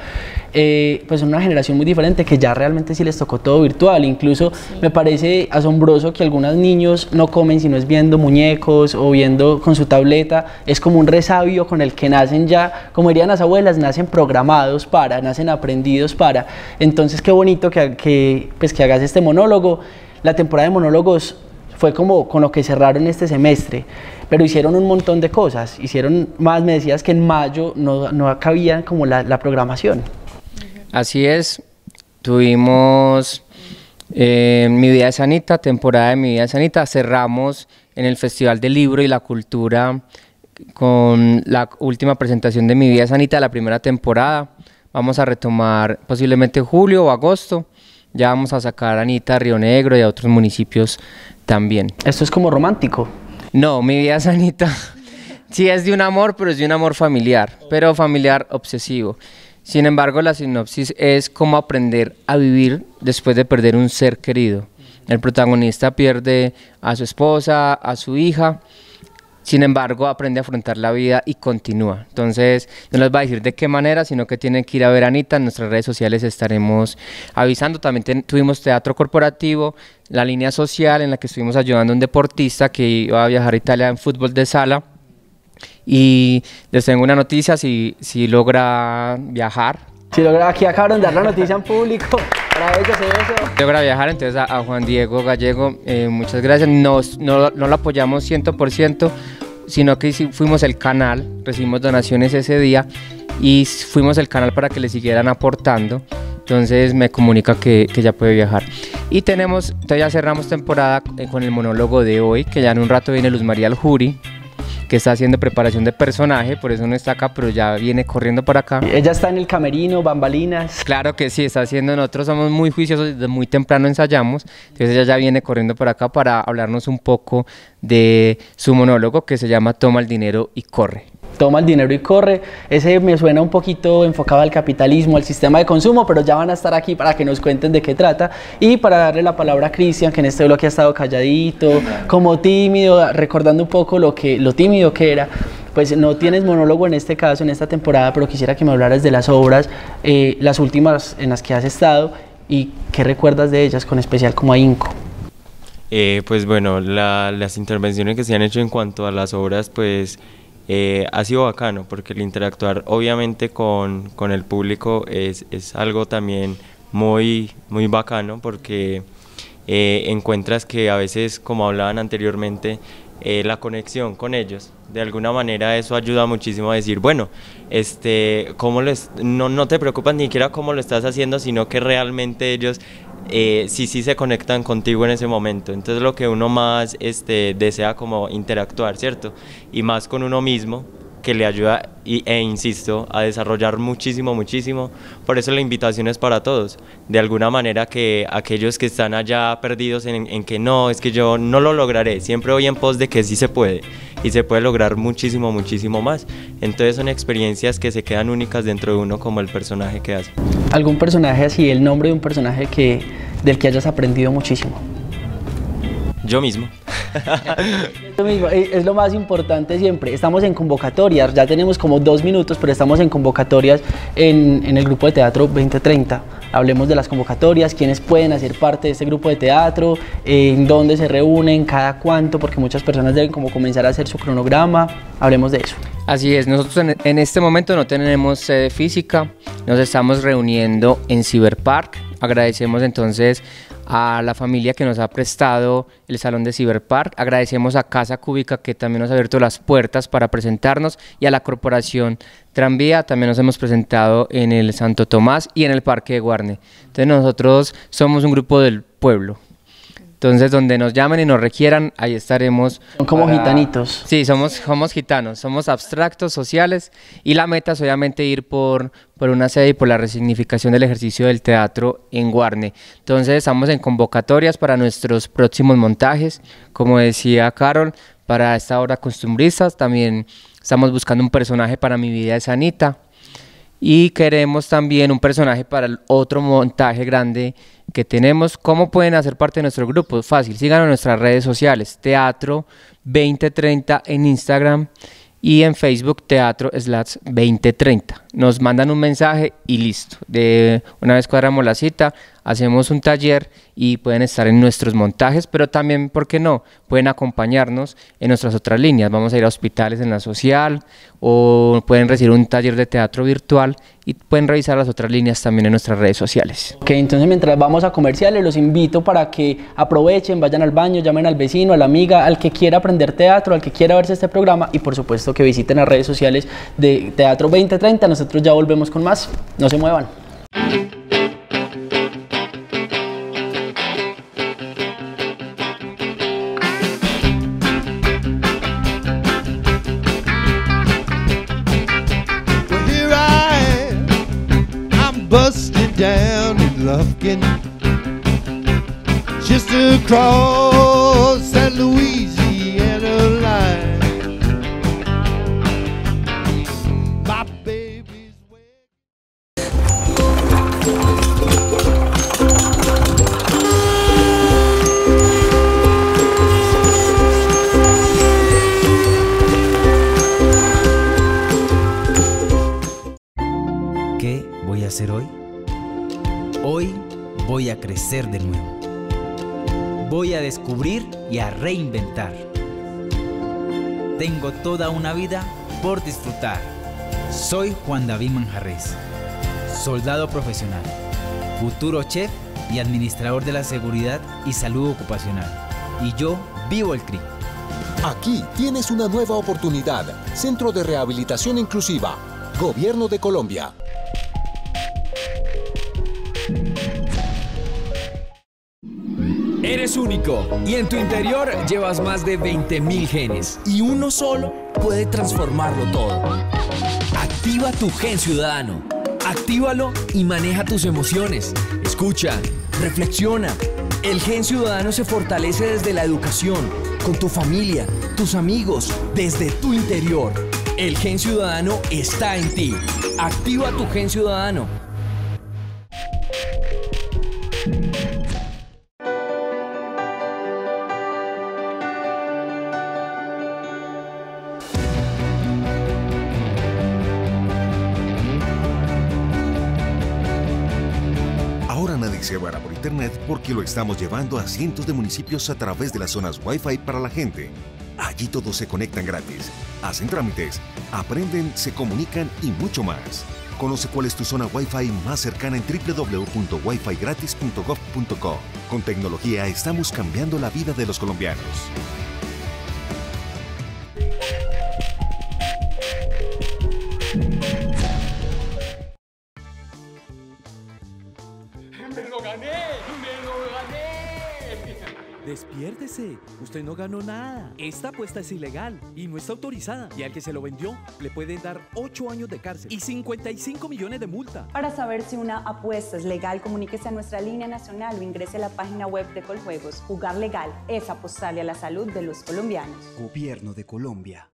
Eh, pues son una generación muy diferente que ya realmente sí les tocó todo virtual. Incluso me parece asombroso que algunos niños no comen si no es viendo muñecos o viendo con su tableta. Es como un resabio con el que nacen ya, como dirían las abuelas, nacen programados para, nacen aprendidos para. Entonces qué bonito que, que, pues, que hagas este monólogo. La temporada de monólogos fue como con lo que cerraron este semestre, pero hicieron un montón de cosas. Hicieron más, me decías que en mayo no, no cabía como la, programación. Así es, tuvimos eh, Mi Vida es Sanita, temporada de Mi Vida es Sanita, cerramos en el Festival del Libro y la Cultura con la última presentación de Mi Vida es Sanita, la primera temporada. Vamos a retomar posiblemente julio o agosto. Ya vamos a sacar a Anita a Río Negro y a otros municipios también. Esto es como romántico. No, Mi Vida es Anita Sí es de un amor, pero es de un amor familiar, pero familiar obsesivo. Sin embargo, la sinopsis es cómo aprender a vivir después de perder un ser querido. El protagonista pierde a su esposa, a su hija, sin embargo aprende a afrontar la vida y continúa. Entonces, no les va a decir de qué manera, sino que tienen que ir a ver Anita. En nuestras redes sociales estaremos avisando. También tuvimos teatro corporativo, la línea social en la que estuvimos ayudando a un deportista que iba a viajar a Italia en fútbol de sala. Y les tengo una noticia, si, si logra viajar, Si logra, aquí acabaron de dar la noticia en público. Eso. logra viajar, entonces a, Juan Diego Gallego, eh, muchas gracias. Nos- no, no lo apoyamos 100%, sino que fuimos el canal, recibimos donaciones ese día y fuimos el canal para que le siguieran aportando. Entonces me comunica que, que ya puede viajar. Y tenemos, entonces ya cerramos temporada eh, con el monólogo de hoy, que ya en un rato viene Luz María Aljuri, que está haciendo preparación de personaje, por eso no está acá, pero ya viene corriendo para acá. Ella está en el camerino, bambalinas. Claro que sí, está haciendo. Nosotros somos muy juiciosos, desde muy temprano ensayamos. Entonces ella ya viene corriendo por acá para hablarnos un poco de su monólogo que se llama Toma el dinero y corre. Toma el dinero y corre. Ese me suena un poquito enfocado al capitalismo, al sistema de consumo, pero ya van a estar aquí para que nos cuenten de qué trata. Y para darle la palabra a Cristian, que en este bloque ha estado calladito, como tímido, recordando un poco lo, que, lo tímido que era. Pues no tienes monólogo en este caso, en esta temporada, pero quisiera que me hablaras de las obras, eh, las últimas en las que has estado y qué recuerdas de ellas, con especial como a Inco. Eh, pues bueno, la- las intervenciones que se han hecho en cuanto a las obras, pues eh, ha sido bacano, porque el interactuar obviamente con, con el público es, es algo también muy, muy bacano, porque eh, encuentras que a veces, como hablaban anteriormente, eh, la conexión con ellos, de alguna manera eso ayuda muchísimo a decir, bueno, este, ¿cómo les, no, no te preocupas ni siquiera cómo lo estás haciendo, sino que realmente ellos eh, sí sí se conectan contigo en ese momento. Entonces lo que uno más este, desea como interactuar, ¿cierto? Y más con uno mismo, que le ayuda y, e insisto a desarrollar muchísimo, muchísimo. Por eso la invitación es para todos. De alguna manera que aquellos que están allá perdidos en, en que no, es que yo no lo lograré, siempre voy en pos de que sí se puede y se puede lograr muchísimo, muchísimo más. Entonces son experiencias que se quedan únicas dentro de uno como el personaje que hace. ¿Algún personaje así, el nombre de un personaje que, del que hayas aprendido muchísimo? Yo mismo. Eh, es lo más importante siempre. Estamos en convocatorias, ya tenemos como dos minutos, pero estamos en convocatorias en, en el grupo de teatro 2030. Hablemos de las convocatorias, quiénes pueden hacer parte de este grupo de teatro, en dónde se reúnen, cada cuánto, porque muchas personas deben como comenzar a hacer su cronograma. Hablemos de eso. Así es, nosotros en, en este momento no tenemos sede física, nos estamos reuniendo en Cyberpark. Agradecemos entonces a la familia que nos ha prestado el salón de Cyberpark, agradecemos a Casa Cúbica que también nos ha abierto las puertas para presentarnos y a la corporación Tranvía también nos hemos presentado en el Santo Tomás y en el Parque de Guarne. Entonces nosotros somos un grupo del pueblo. Entonces, donde nos llamen y nos requieran, ahí estaremos. Son como gitanitos. Sí, somos, somos gitanos, somos abstractos, sociales, y la meta es obviamente ir por, por una sede y por la resignificación del ejercicio del teatro en Guarne. Entonces, estamos en convocatorias para nuestros próximos montajes, como decía Carol, para esta obra costumbristas, también estamos buscando un personaje para Mi vida es Anita, y queremos también un personaje para el otro montaje grande que tenemos. ¿Cómo pueden hacer parte de nuestro grupo? Fácil, síganos en nuestras redes sociales, Teatro 2030 en Instagram y en Facebook Teatro Slats 2030. Nos mandan un mensaje y listo. De una vez cuadramos la cita, hacemos un taller y pueden estar en nuestros montajes, pero también, ¿por qué no? Pueden acompañarnos en nuestras otras líneas. Vamos a ir a hospitales en la social o pueden recibir un taller de teatro virtual y pueden revisar las otras líneas también en nuestras redes sociales. Ok, entonces mientras vamos a comerciales, los invito para que aprovechen, vayan al baño, llamen al vecino, a la amiga, al que quiera aprender teatro, al que quiera verse este programa y por supuesto que visiten las redes sociales de Teatro 2030. Nosotros ya volvemos con más. No se muevan. Well, here I am. hoy? Hoy voy a crecer de nuevo. Voy a descubrir y a reinventar. Tengo toda una vida por disfrutar. Soy Juan David Manjarres, soldado profesional, futuro chef y administrador de la seguridad y salud ocupacional. Y yo vivo el CRI. Aquí tienes una nueva oportunidad. Centro de Rehabilitación Inclusiva. Gobierno de Colombia. Eres único y en tu interior llevas más de 20.000 genes y uno solo puede transformarlo todo. Activa tu gen ciudadano. Actívalo y maneja tus emociones. Escucha, reflexiona. El gen ciudadano se fortalece desde la educación, con tu familia, tus amigos, desde tu interior. El gen ciudadano está en ti. Activa tu gen ciudadano. Internet porque lo estamos llevando a cientos de municipios a través de las zonas Wi-Fi para la gente. Allí todos se conectan gratis, hacen trámites, aprenden, se comunican y mucho más. Conoce cuál es tu zona Wi-Fi más cercana en www.wifigratis.gov.co. Con tecnología estamos cambiando la vida de los colombianos. Usted no ganó nada. Esta apuesta es ilegal y no está autorizada. Y al que se lo vendió le pueden dar 8 años de cárcel y 55 millones de multa. Para saber si una apuesta es legal, comuníquese a nuestra línea nacional o ingrese a la página web de Coljuegos. Jugar legal es apostarle a la salud de los colombianos. Gobierno de Colombia.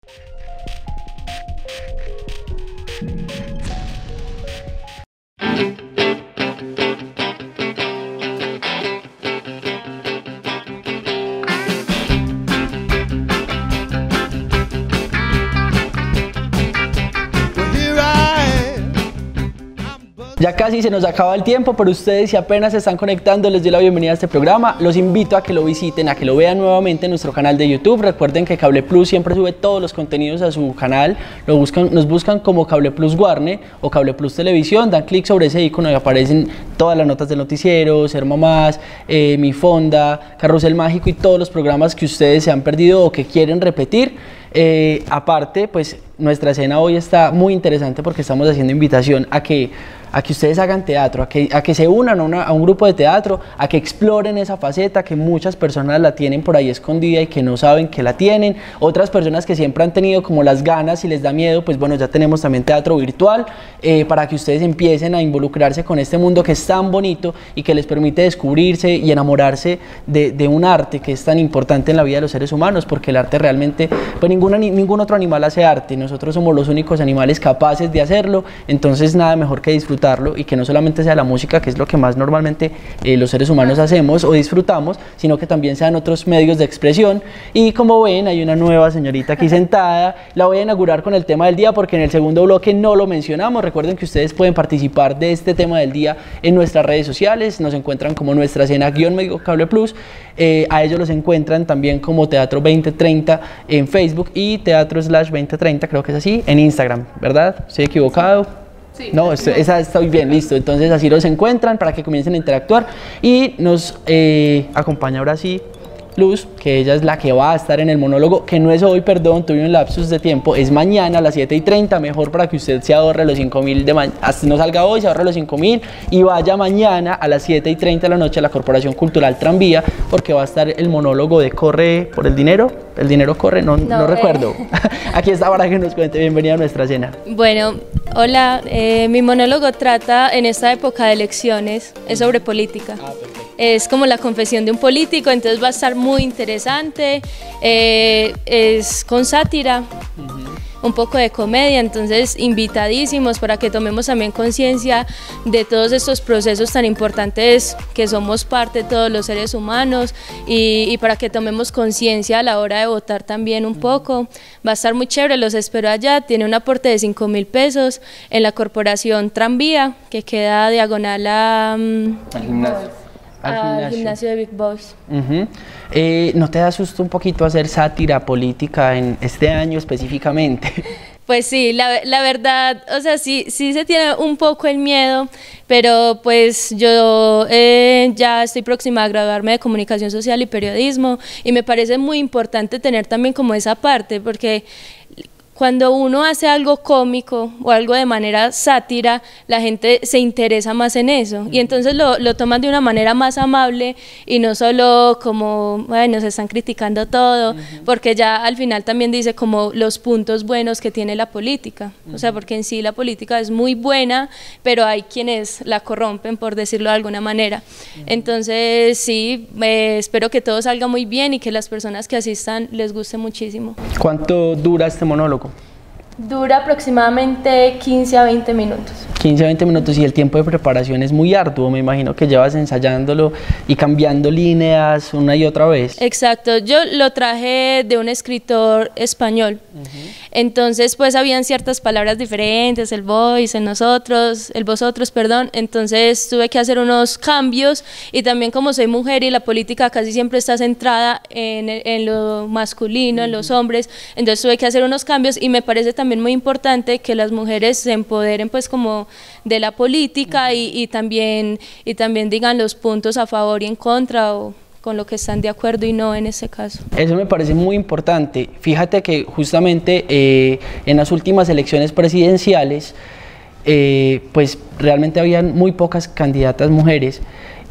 Casi se nos acaba el tiempo, pero ustedes si apenas se están conectando, les doy la bienvenida a este programa. Los invito a que lo visiten, a que lo vean nuevamente en nuestro canal de YouTube. Recuerden que Cable Plus siempre sube todos los contenidos a su canal. Lo buscan, nos buscan como Cable Plus Guarne o Cable Plus Televisión. Dan clic sobre ese icono y aparecen todas las notas del noticiero, Ser Mamás, eh, Mi Fonda, Carrusel Mágico y todos los programas que ustedes se han perdido o que quieren repetir. Eh, aparte, pues nuestra escena hoy está muy interesante porque estamos haciendo invitación a que a que ustedes hagan teatro, a que, a que se unan a, un grupo de teatro, a que exploren esa faceta que muchas personas la tienen por ahí escondida y que no saben que la tienen. Otras personas que siempre han tenido como las ganas y les da miedo, pues bueno, ya tenemos también teatro virtual eh, para que ustedes empiecen a involucrarse con este mundo que es tan bonito y que les permite descubrirse y enamorarse de, un arte que es tan importante en la vida de los seres humanos, porque el arte realmente, pues ningún, ani- ningún otro animal hace arte, nosotros somos los únicos animales capaces de hacerlo, entonces nada mejor que disfrutarlo y que no solamente sea la música, que es lo que más normalmente eh, los seres humanos hacemos o disfrutamos, sino que también sean otros medios de expresión. Y como ven, hay una nueva señorita aquí sentada, la voy a inaugurar con el tema del día porque en el segundo bloque no lo mencionamos. Recuerden que ustedes pueden participar de este tema del día en nuestras redes sociales, nos encuentran como nuestra escena guion medio cable plus, eh, a ellos los encuentran también como Teatro 2030 en Facebook y Teatro slash 2030, creo que es así, en Instagram, ¿verdad? ¿Estoy equivocado? No, esa está bien, listo. Entonces así los encuentran para que comiencen a interactuar y nos eh, acompaña ahora sí Que ella es la que va a estar en el monólogo, que no es hoy, perdón, tuve un lapsus de tiempo, es mañana a las 7 y 30, mejor para que usted se ahorre los 5 mil de mañana, no salga hoy, se ahorre los 5 mil y vaya mañana a las 7 y 30 de la noche a la Corporación Cultural Tranvía, porque va a estar el monólogo de Corre por el dinero, el dinero corre, no, no, No, eh. recuerdo. Aquí está para que nos cuente, bienvenida a nuestra cena. Bueno, hola, eh, mi monólogo trata en esta época de elecciones, es sobre política. Es como la confesión de un político, entonces va a estar muy interesante, eh, es con sátira, un poco de comedia, entonces invitadísimos para que tomemos también conciencia de todos estos procesos tan importantes que somos parte todos los seres humanos y, y para que tomemos conciencia a la hora de votar también un poco. Va a estar muy chévere, los espero allá, tiene un aporte de 5 mil pesos en la corporación Tranvía, que queda diagonal a... mm, al al gimnasio. gimnasio de Big Boys. Eh, ¿No te da susto un poquito hacer sátira política en este año específicamente? Pues sí, la, la verdad, o sea, sí, sí se tiene un poco el miedo, pero pues yo eh, ya estoy próxima a graduarme de comunicación social y periodismo y me parece muy importante tener también como esa parte, porque cuando uno hace algo cómico o algo de manera sátira, la gente se interesa más en eso y entonces lo, lo toman de una manera más amable y no solo como, bueno, se están criticando todo, porque ya al final también dice como los puntos buenos que tiene la política, o sea, porque en sí la política es muy buena, pero hay quienes la corrompen, por decirlo de alguna manera. Entonces, sí, eh, espero que todo salga muy bien y que las personas que asistan les guste muchísimo. ¿Cuánto dura este monólogo? Dura aproximadamente 15 a 20 minutos. 15 a 20 minutos y el tiempo de preparación es muy arduo. Me imagino que llevas ensayándolo y cambiando líneas una y otra vez. Exacto, yo lo traje de un escritor español. Entonces, pues habían ciertas palabras diferentes, el voice, el nosotros, el vosotros, perdón. Entonces tuve que hacer unos cambios y también como soy mujer y la política casi siempre está centrada en, en lo masculino, en los hombres, entonces tuve que hacer unos cambios y me parece también muy importante que las mujeres se empoderen pues como de la política y, y también, y también digan los puntos a favor y en contra o con lo que están de acuerdo y no en ese caso. Eso me parece muy importante. Fíjate que justamente eh, en las últimas elecciones presidenciales, eh, pues realmente habían muy pocas candidatas mujeres.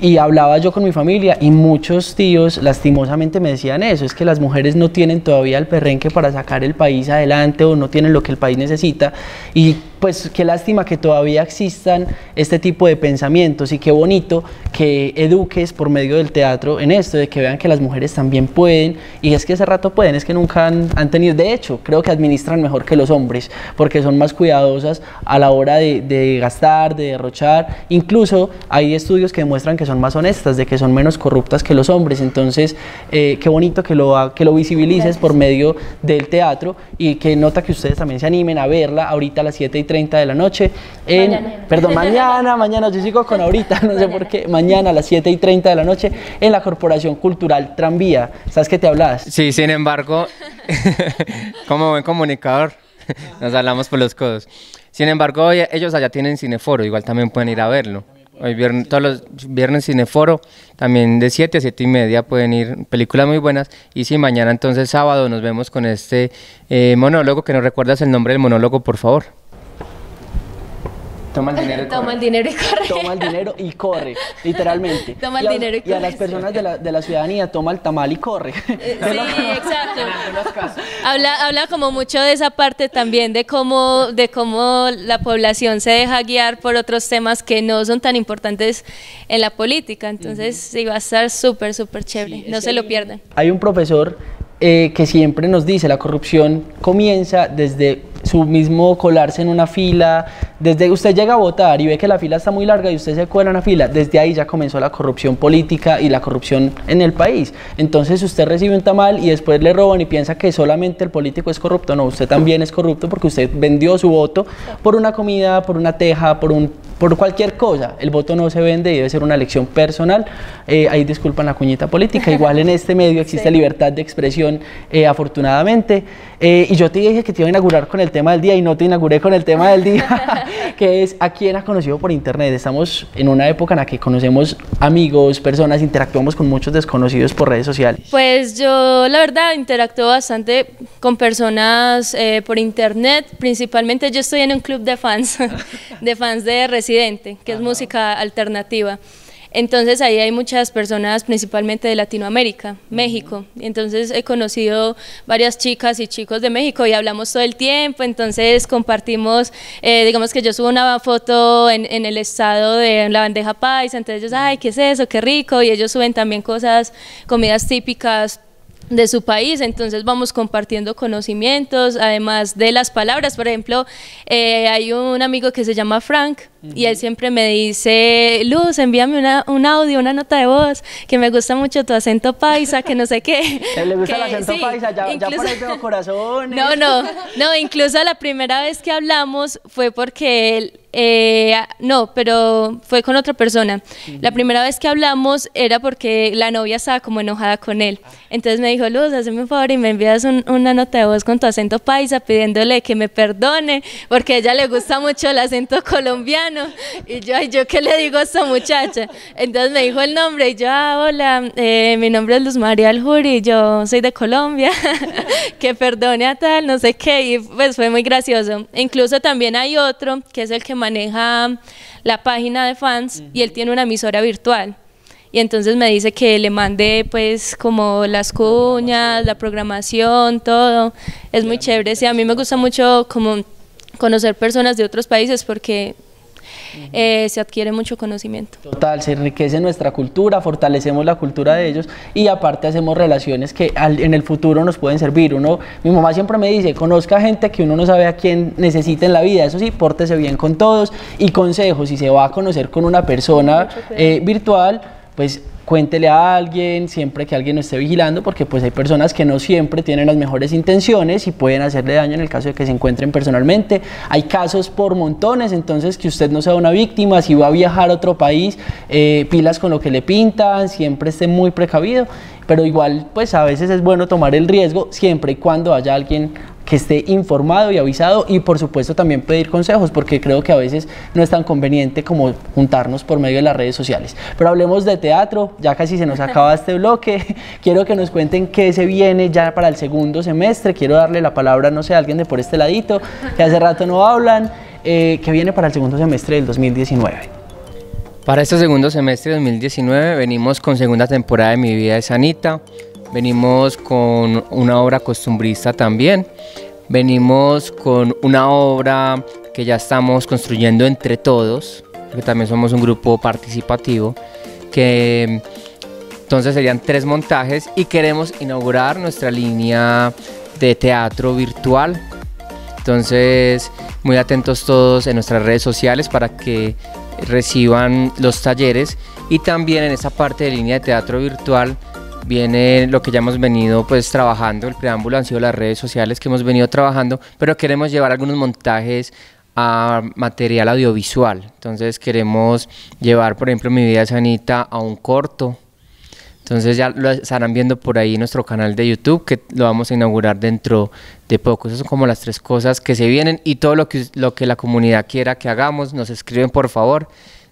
Y hablaba yo con mi familia y muchos tíos lastimosamente me decían eso, es que las mujeres no tienen todavía el perrenque para sacar el país adelante o no tienen lo que el país necesita. Y pues qué lástima que todavía existan este tipo de pensamientos y qué bonito que eduques por medio del teatro en esto, de que vean que las mujeres también pueden y es que ese rato pueden, es que nunca han, han tenido, de hecho, creo que administran mejor que los hombres porque son más cuidadosas a la hora de, de gastar, de derrochar, incluso hay estudios que demuestran que son más honestas, de que son menos corruptas que los hombres, entonces eh, qué bonito que lo, que lo visibilices por medio del teatro y que nota que ustedes también se animen a verla ahorita a las 7 y 30 de la noche. En, Mañana. Perdón, mañana, mañana, yo sigo con ahorita, no sé por qué, mañana a las 7 y 30 de la noche en la Corporación Cultural Tranvía. ¿Sabes qué te hablas? Sí, sin embargo, como buen comunicador, nos hablamos por los codos. Sin embargo, hoy ellos allá tienen cineforo, igual también pueden ir a verlo. Hoy viernes, todos los viernes cineforo, también de 7 a 7 y media pueden ir, películas muy buenas. Y si mañana entonces sábado nos vemos con este eh, monólogo, que nos recuerdas el nombre del monólogo, por favor. Toma el dinero. y Toma corre. el dinero y corre. Toma el dinero y corre, literalmente. Toma el a- dinero y Y a corre, las personas de la, de la ciudadanía, toma el tamal y corre. Sí, exacto. Habla, habla como mucho de esa parte también, de cómo, de cómo la población se deja guiar por otros temas que no son tan importantes en la política. Entonces, sí, va a estar súper, súper chévere. no se lo pierdan. Hay un profesor eh, que siempre nos dice, la corrupción comienza desde su mismo colarse en una fila, desde usted llega a votar y ve que la fila está muy larga y usted se cuela en una fila, desde ahí ya comenzó la corrupción política y la corrupción en el país. Entonces usted recibe un tamal y después le roban y piensa que solamente el político es corrupto, no, usted también es corrupto porque usted vendió su voto por una comida, por una teja, por un por cualquier cosa. El voto no se vende y debe ser una elección personal. Eh, ahí disculpan la cuñita política. Igual en este medio existe libertad de expresión, eh, afortunadamente. Eh, y yo te dije que te iba a inaugurar con el tema del día y no te inauguré con el tema del día, que es a quién ha conocido por internet. Estamos en una época en la que conocemos amigos, personas, interactuamos con muchos desconocidos por redes sociales. Pues yo la verdad interactúo bastante con personas eh, por internet, principalmente yo estoy en un club de fans, de fans de Que es música alternativa. Entonces ahí hay muchas personas, principalmente de Latinoamérica, México. Entonces he conocido varias chicas y chicos de México y hablamos todo el tiempo. Entonces compartimos, eh, digamos que yo subo una foto en, en el estado de la bandeja paisa. Entonces ellos, ay, ¿qué es eso? Qué rico. Y ellos suben también cosas, comidas típicas de su país, entonces vamos compartiendo conocimientos, además de las palabras, por ejemplo, eh, hay un amigo que se llama Frank y él siempre me dice, Luz, envíame una, un audio, una nota de voz, que me gusta mucho tu acento paisa, que no sé qué. ¿A él le gusta el Que acento sí, paisa? Ya, ya incluso- por ahí veo corazones. no, no, no, incluso la primera vez que hablamos fue porque él, Eh, no, pero fue con otra persona. La primera vez que hablamos era porque la novia estaba como enojada con él. Entonces me dijo, Luz, hazme un favor y me envías una nota de voz con tu acento paisa pidiéndole que me perdone porque a ella le gusta mucho el acento colombiano. Y yo, ay, ¿yo qué le digo a esta muchacha? Entonces me dijo el nombre y yo, ah, hola, eh, mi nombre es Luz María Aljuri, yo soy de Colombia, que perdone a tal, no sé qué. Y pues fue muy gracioso. incluso también hay otro que es el que maneja la página de fans y él tiene una emisora virtual. Y entonces me dice que le mande pues como las cuñas, la programación, todo. Es muy chévere. Sí, a mí me gusta mucho como conocer personas de otros países porque eh, se adquiere mucho conocimiento. Total, se enriquece nuestra cultura, fortalecemos la cultura de ellos y aparte hacemos relaciones que en el futuro nos pueden servir. Uno, mi mamá siempre me dice, conozca gente que uno no sabe a quién necesita en la vida, eso sí, pórtese bien con todos y consejos, si se va a conocer con una persona eh, virtual, pues cuéntele a alguien, siempre que alguien lo esté vigilando, porque pues hay personas que no siempre tienen las mejores intenciones y pueden hacerle daño en el caso de que se encuentren personalmente. Hay casos por montones, entonces que usted no sea una víctima, si va a viajar a otro país, eh, pilas con lo que le pintan, siempre esté muy precavido, pero igual pues a veces es bueno tomar el riesgo siempre y cuando haya alguien que esté informado y avisado y por supuesto también pedir consejos porque creo que a veces no es tan conveniente como juntarnos por medio de las redes sociales. Pero hablemos de teatro, ya casi se nos acaba este bloque. Quiero que nos cuenten qué se viene ya para el segundo semestre. Quiero darle la palabra, no sé, a alguien de por este ladito que hace rato no hablan. Eh, ¿Qué viene para el segundo semestre del 2019? Para este segundo semestre de 2019 venimos con segunda temporada de Mi Vida de Sanita venimos con una obra costumbrista también, venimos con una obra que ya estamos construyendo entre todos, porque también somos un grupo participativo, que entonces serían tres montajes y queremos inaugurar nuestra línea de teatro virtual. Entonces, muy atentos todos en nuestras redes sociales para que reciban los talleres y también en esa parte de línea de teatro virtual viene lo que ya hemos venido pues trabajando, el preámbulo han sido las redes sociales que hemos venido trabajando, pero queremos llevar algunos montajes a material audiovisual. Entonces queremos llevar, por ejemplo, Mi Vida Sanita a un corto. Entonces ya lo estarán viendo por ahí nuestro canal de YouTube, que lo vamos a inaugurar dentro de poco. Esas son como las tres cosas que se vienen y todo lo que, lo que la comunidad quiera que hagamos, nos escriben por favor.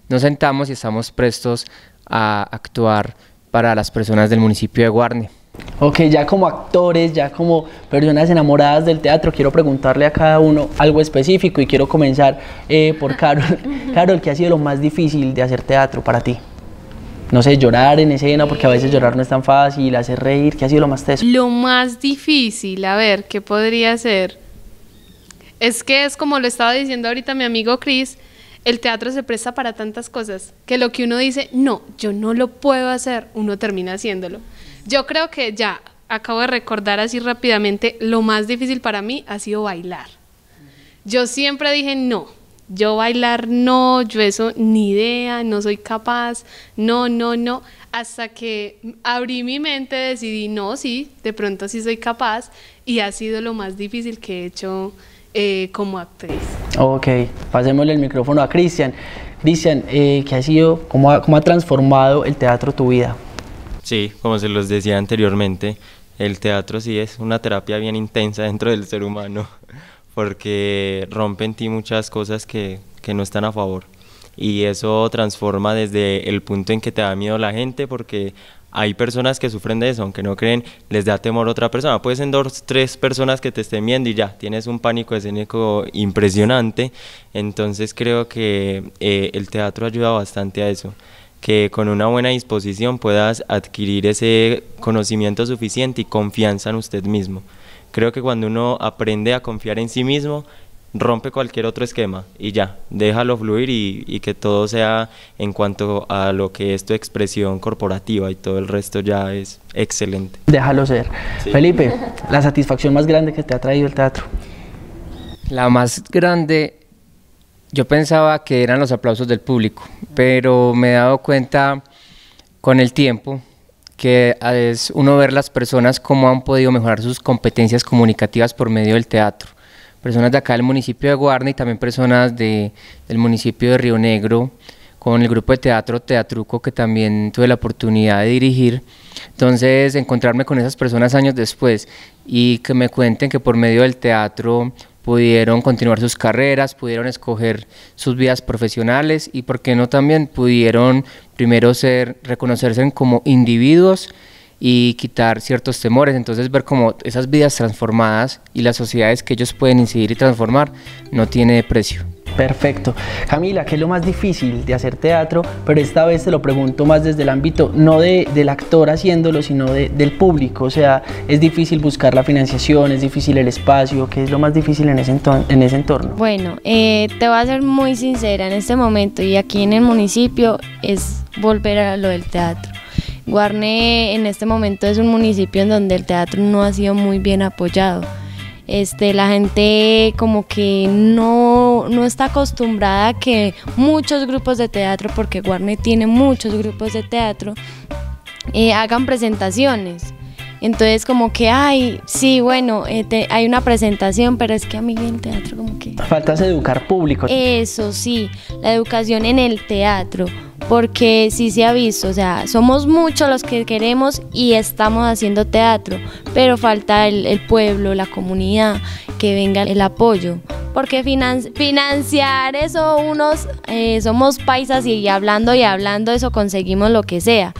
Nos sentamos y estamos prestos a actuar para las personas del municipio de Guarne. Ok, ya como actores, ya como personas enamoradas del teatro, quiero preguntarle a cada uno algo específico y quiero comenzar eh, por Carol. Carol, ¿qué ha sido lo más difícil de hacer teatro para ti? No sé, llorar en escena, porque a veces llorar no es tan fácil, hacer reír, ¿qué ha sido lo más teso? Lo más difícil, a ver, ¿qué podría ser? Es que es como lo estaba diciendo ahorita mi amigo Chris, el teatro se presta para tantas cosas que lo que uno dice, no, yo no lo puedo hacer, uno termina haciéndolo. Yo creo que ya acabo de recordar así rápidamente, lo más difícil para mí ha sido bailar. Yo siempre dije, no, yo bailar no, yo eso ni idea, no soy capaz, no, no, no, hasta que abrí mi mente, decidí, no, sí, de pronto sí soy capaz y ha sido lo más difícil que he hecho eh, como actriz. Ok, pasémosle el micrófono a Cristian. Cristian, eh, ¿qué ha sido, cómo ha, cómo ha transformado el teatro tu vida? Sí, como se los decía anteriormente, el teatro sí es una terapia bien intensa dentro del ser humano, porque rompe en ti muchas cosas que, que no están a favor. Y eso transforma desde el punto en que te da miedo la gente, porque hay personas que sufren de eso, aunque no creen, les da temor a otra persona. Puede ser dos, tres personas que te estén viendo y ya, tienes un pánico escénico impresionante. Entonces creo que eh, el teatro ayuda bastante a eso, que con una buena disposición puedas adquirir ese conocimiento suficiente y confianza en usted mismo. Creo que cuando uno aprende a confiar en sí mismo, rompe cualquier otro esquema y ya, déjalo fluir y, que todo sea en cuanto a lo que es tu expresión corporativa y todo el resto ya es excelente. Déjalo ser. Felipe, la satisfacción más grande que te ha traído el teatro. La más grande, yo pensaba que eran los aplausos del público, pero me he dado cuenta con el tiempo que es uno ver las personas cómo han podido mejorar sus competencias comunicativas por medio del teatro personas de acá del municipio de Guarne y también personas de, del municipio de Río Negro, con el grupo de teatro Teatruco que también tuve la oportunidad de dirigir. Entonces, encontrarme con esas personas años después y que me cuenten que por medio del teatro pudieron continuar sus carreras, pudieron escoger sus vidas profesionales y, por qué no, también pudieron primero ser, reconocerse como individuos y quitar ciertos temores, entonces ver como esas vidas transformadas y las sociedades que ellos pueden incidir y transformar no tiene precio. Perfecto. Camila, ¿qué es lo más difícil de hacer teatro? Pero esta vez te lo pregunto más desde el ámbito, no de, del actor haciéndolo, sino de, del público. O sea, es difícil buscar la financiación, es difícil el espacio. ¿Qué es lo más difícil en ese, en ese entorno? Bueno, eh, te voy a ser muy sincera en este momento y aquí en el municipio es volver a lo del teatro. Guarne en este momento es un municipio en donde el teatro no ha sido muy bien apoyado. Este, la gente como que no, no está acostumbrada a que muchos grupos de teatro, porque Guarne tiene muchos grupos de teatro, eh, hagan presentaciones. Entonces como que, ay, sí, bueno, eh, hay una presentación, pero es que a mí el teatro como que... Falta educar público. Eso sí, la educación en el teatro porque sí se ha visto, o sea, somos muchos los que queremos y estamos haciendo teatro, pero falta el, pueblo, la comunidad, que venga el apoyo. Porque financiar eso, unos eh, somos paisas y hablando y hablando eso conseguimos lo que sea.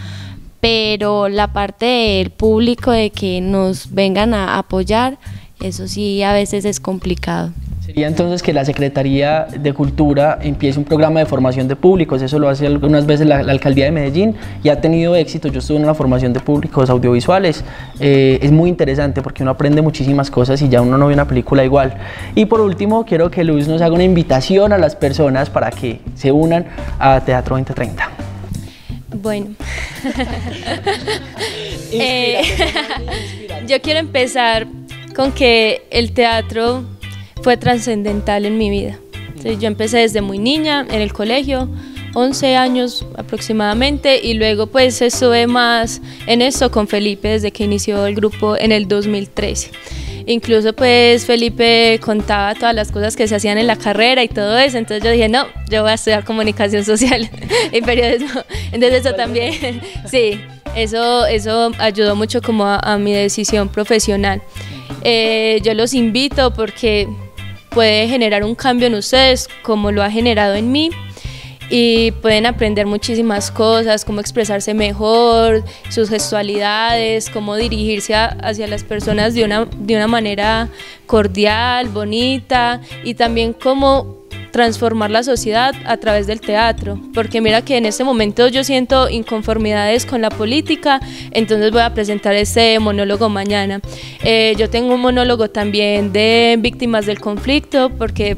Pero la parte del público de que nos vengan a apoyar, eso sí a veces es complicado. Sería entonces que la Secretaría de Cultura empiece un programa de formación de públicos, eso lo hace algunas veces la, Alcaldía de Medellín y ha tenido éxito, yo estuve en una formación de públicos audiovisuales, eh, es muy interesante porque uno aprende muchísimas cosas y ya uno no ve una película igual. Y por último, quiero que Luis nos haga una invitación a las personas para que se unan a Teatro 2030. Bueno, eh, yo quiero empezar con que el teatro fue trascendental en mi vida. yo empecé desde muy niña en el colegio, 11 años aproximadamente, y luego pues estuve más en eso con Felipe desde que inició el grupo en el 2013. Incluso pues Felipe contaba todas las cosas que se hacían en la carrera y todo eso, entonces yo dije, no, yo voy a estudiar comunicación social y periodismo. Entonces eso también, sí, eso, eso ayudó mucho como a, mi decisión profesional. Eh, yo los invito porque puede generar un cambio en ustedes como lo ha generado en mí y pueden aprender muchísimas cosas, cómo expresarse mejor, sus gestualidades, cómo dirigirse hacia las personas de una, de una manera cordial, bonita y también cómo transformar la sociedad a través del teatro, porque mira que en este momento yo siento inconformidades con la política, entonces voy a presentar este monólogo mañana. Eh, yo tengo un monólogo también de víctimas del conflicto, porque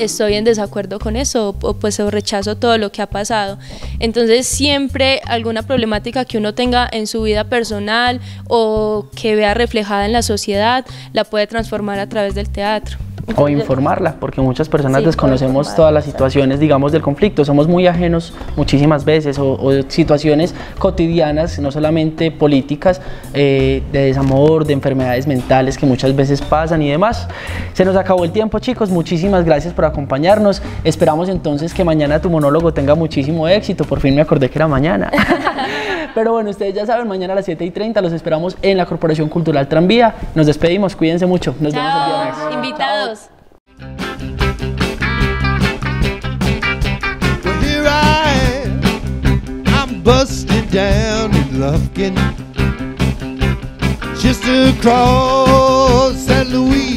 estoy en desacuerdo con eso o pues rechazo todo lo que ha pasado. Entonces siempre alguna problemática que uno tenga en su vida personal o que vea reflejada en la sociedad la puede transformar a través del teatro o informarla, porque muchas personas desconocemos todas las situaciones, digamos, del conflicto, somos muy ajenos muchísimas veces, o, situaciones cotidianas, no solamente políticas, eh, de desamor, de enfermedades mentales que muchas veces pasan y demás. Se nos acabó el tiempo, chicos, muchísimas gracias por acompañarnos. Esperamos entonces que mañana tu monólogo tenga muchísimo éxito, por fin me acordé que era mañana. Pero bueno, ustedes ya saben, mañana a las 7 y 30 los esperamos en la Corporación Cultural Tranvía. Nos despedimos, cuídense mucho. Nos vemos el viernes. Invitados. busted down in Lufkin, just across St. Louis.